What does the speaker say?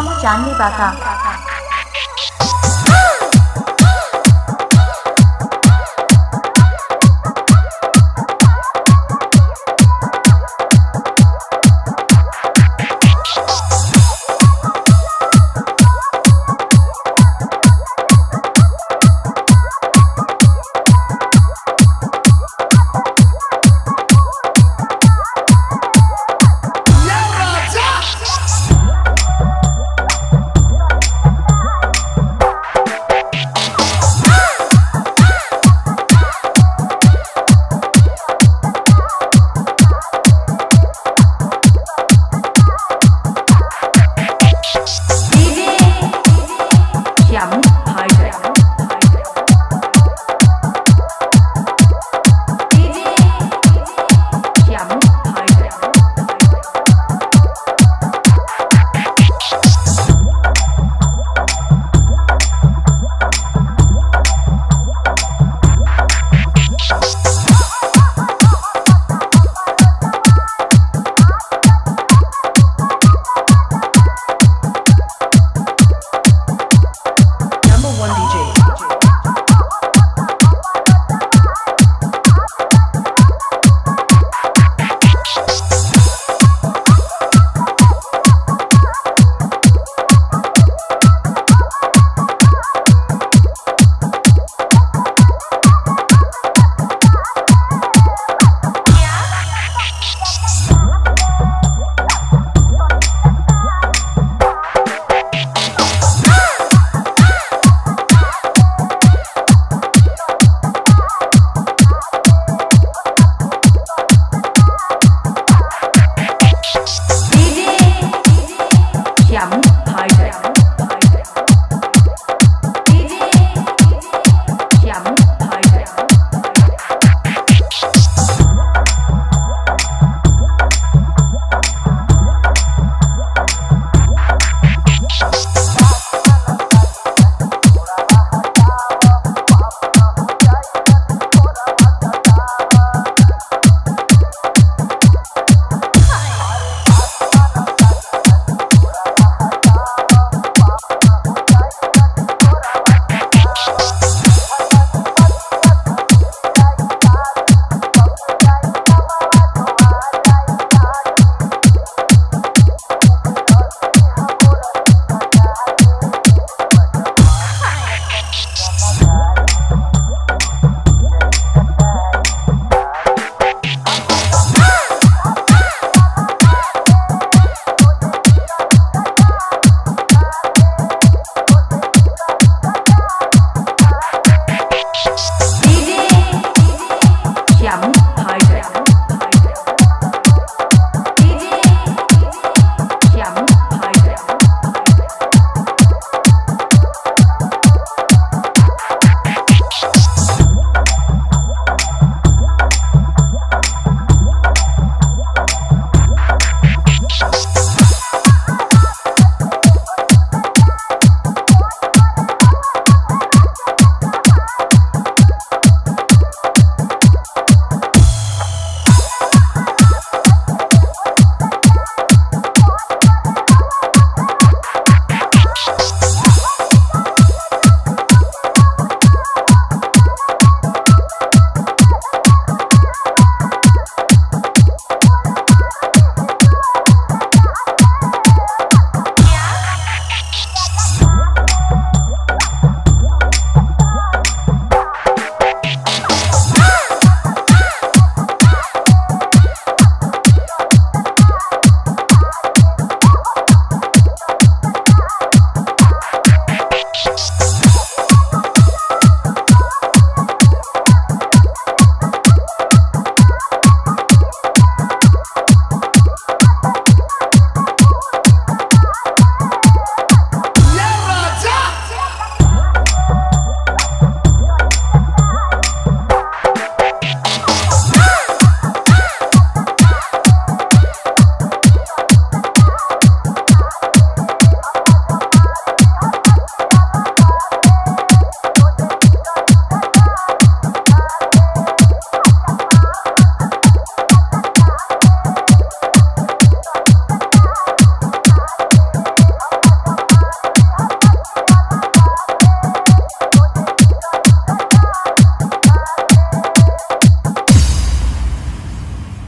नाम जानने बाका।